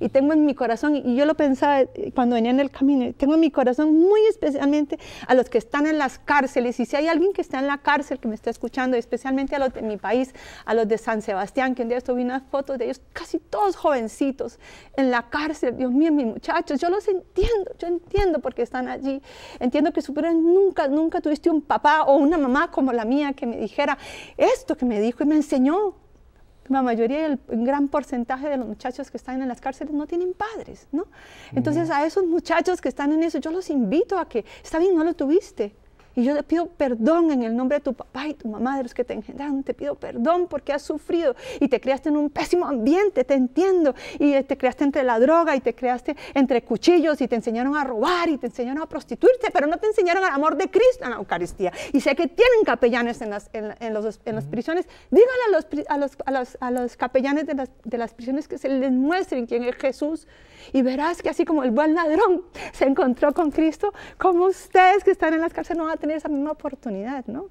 Y tengo en mi corazón, y yo lo pensaba eh, cuando venía en el camino, tengo en mi corazón muy especialmente a los que están en las cárceles. Y si hay alguien que está en la cárcel que me está escuchando, especialmente a los de mi país, a los de San Sebastián, que un día estuve unas fotos de ellos, casi todos jovencitos en la cárcel. Dios mío, mis muchachos, yo los entiendo, yo entiendo por qué están allí. Entiendo que supieron nunca, nunca tuviste un papá o una mamá como la mía que me dijera esto que me dijo y me enseñó la mayoría, el gran porcentaje de los muchachos que están en las cárceles no tienen padres, ¿no? Entonces a esos muchachos que están en eso, yo los invito a que, está bien, no lo tuviste, y yo te pido perdón en el nombre de tu papá y tu mamá, de los que te engendraron. Te pido perdón porque has sufrido y te creaste en un pésimo ambiente, te entiendo. Y te creaste entre la droga y te creaste entre cuchillos y te enseñaron a robar y te enseñaron a prostituirte, pero no te enseñaron el amor de Cristo en la Eucaristía. Y sé que tienen capellanes en las, en, los, en las prisiones. Díganle a los, a los, a los, a los capellanes de las, de las prisiones que se les muestren quién es Jesús. Y verás que así como el buen ladrón se encontró con Cristo, como ustedes que están en las cárceles no van a tener esa misma oportunidad, ¿no?